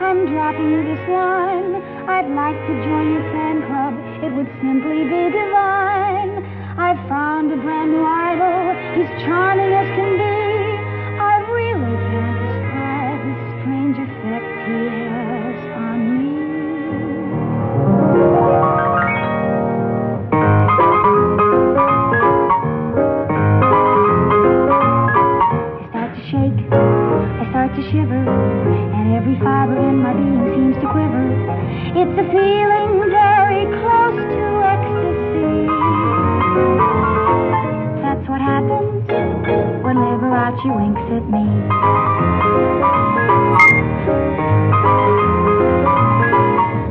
I'm dropping you this line. I'd like to join your fan club. It would simply be divine. My being seems to quiver. It's a feeling very close to ecstasy. That's what happens when Liberace winks at me.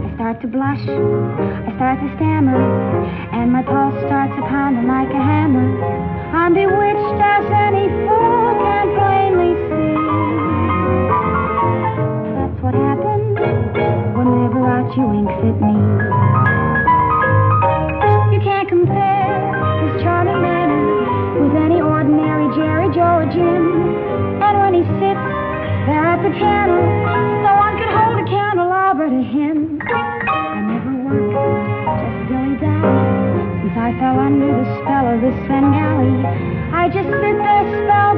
I start to blush, I start to stammer, and my pulse starts a pounding like a hammer. At me. You can't compare his charming manner with any ordinary Jerry, Joe, or Jim. And when he sits there at the piano, no one can hold a candelabra to him. I never work, just dilly dally. Since I fell under the spell of this Svengali, I just sit there spellbound,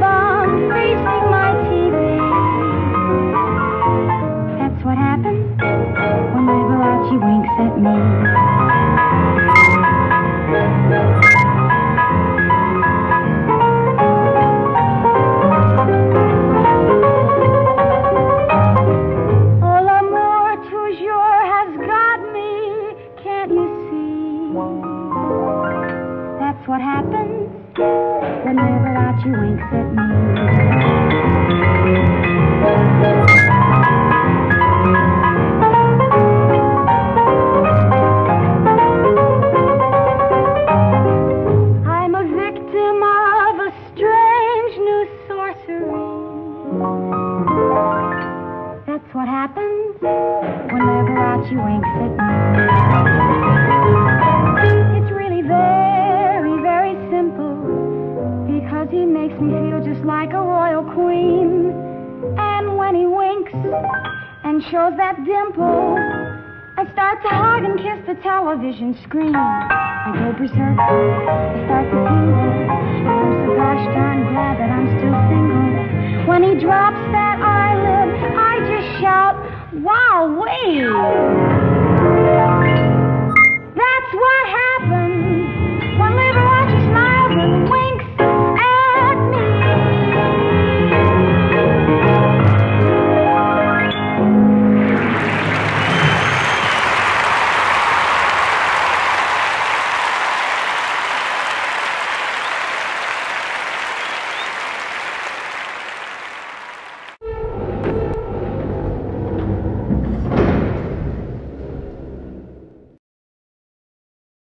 what happens when Liberace winks at me. I'm a victim of a strange new sorcery. That's what happens when Liberace winks at me. Royal queen. And when he winks and shows that dimple, I start to hug and kiss the television screen. I go berserk. I start to tingle. I'm so gosh darn glad that I'm still single. When he drops that eyelid, I just shout, wow, wait!